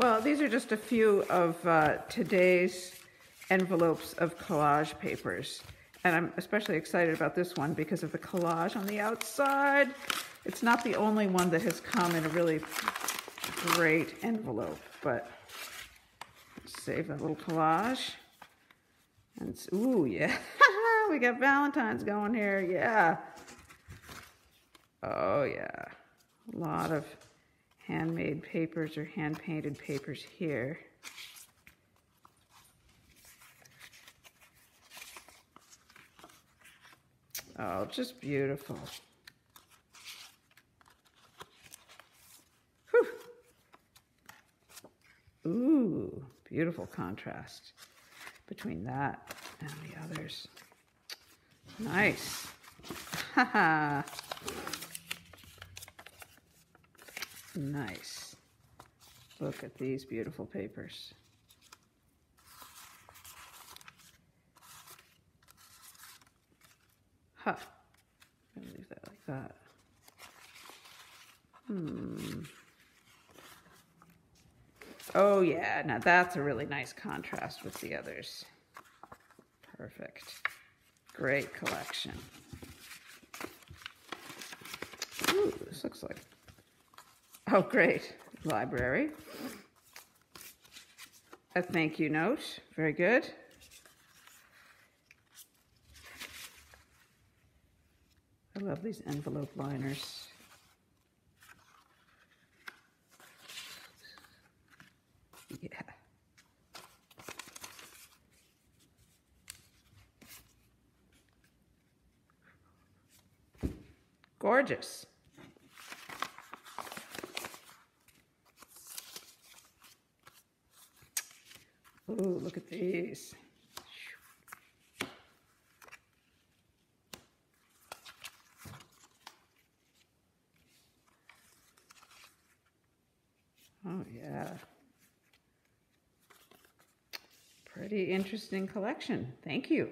Well, these are just a few of uh, today's envelopes of collage papers. And I'm especially excited about this one because of the collage on the outside. It's not the only one that has come in a really great envelope, but save that little collage. And ooh, yeah, we got Valentine's going here, yeah. Oh yeah, a lot of handmade papers or hand-painted papers here. Oh, just beautiful. Whew. Ooh, beautiful contrast between that and the others. Nice. Haha. Nice. Look at these beautiful papers. Huh. I'm gonna leave that like that. Hmm. Oh yeah, now that's a really nice contrast with the others. Perfect. Great collection. Ooh, this looks like, oh great, library. A thank you note, very good. I love these envelope liners. Yeah. Gorgeous. Ooh, look at these. Oh, yeah. Pretty interesting collection. Thank you.